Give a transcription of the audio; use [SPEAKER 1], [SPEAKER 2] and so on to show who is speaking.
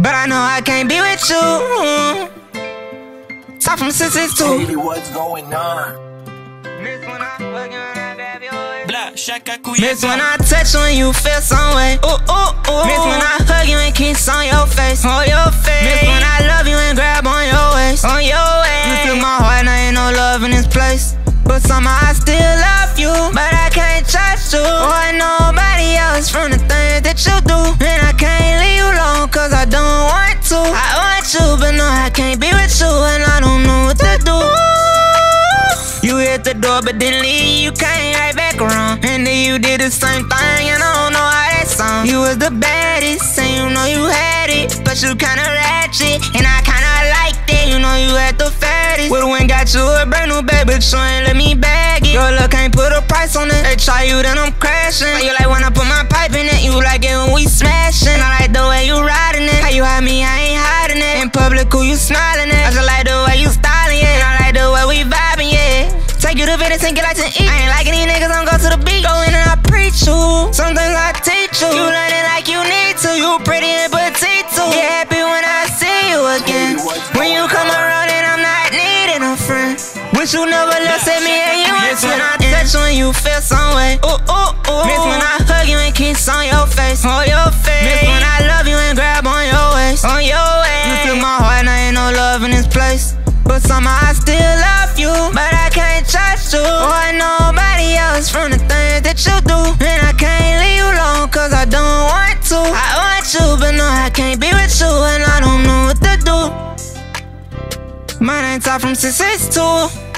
[SPEAKER 1] But I know I can't be with you. Talk from six two.
[SPEAKER 2] Baby, what's going on?
[SPEAKER 1] Miss when I fuck you and I grab your waist.
[SPEAKER 3] Blah, shaka
[SPEAKER 1] Miss when I touch you and you feel some way. Ooh, ooh, ooh. Miss when I hug you and kiss on your face. On your face. Miss when I love you and grab on your waist. On your waist. You took my heart, now ain't no love in this place. But somehow I still love you. But I can't trust you. Or door, but then leave. You came right back around. And then you did the same thing, and I don't know how that sound. You was the baddest, and you know you had it. But you kinda ratchet, and I kinda liked it. You know you had the fattest. Would've went got you a brand new bag, but you ain't let me bag it. Your look ain't put a price on it. They try you, then I'm crashing. How you like when I put my pipe in it? You like it when we smashing. I like the way you riding it. How you hide me, I ain't hiding it. In public, who you smiling at? Take to and get out to eat. I ain't liking these niggas, I'm go to the beach. Go in and I preach you. Some things I teach you. You learn it like you need to. You pretty and petite too. Get happy when I see you again. When you come around and I'm not needing a friend. Wish you never left at me and you Miss when I touch you and you feel some way. Ooh, ooh, ooh. Miss when I hug you and kiss on your face. On your face. Miss when I love you and grab on your waist. On your waist. You took my heart, now ain't no love in this place. But somehow I still love you. My nights are from 6 too.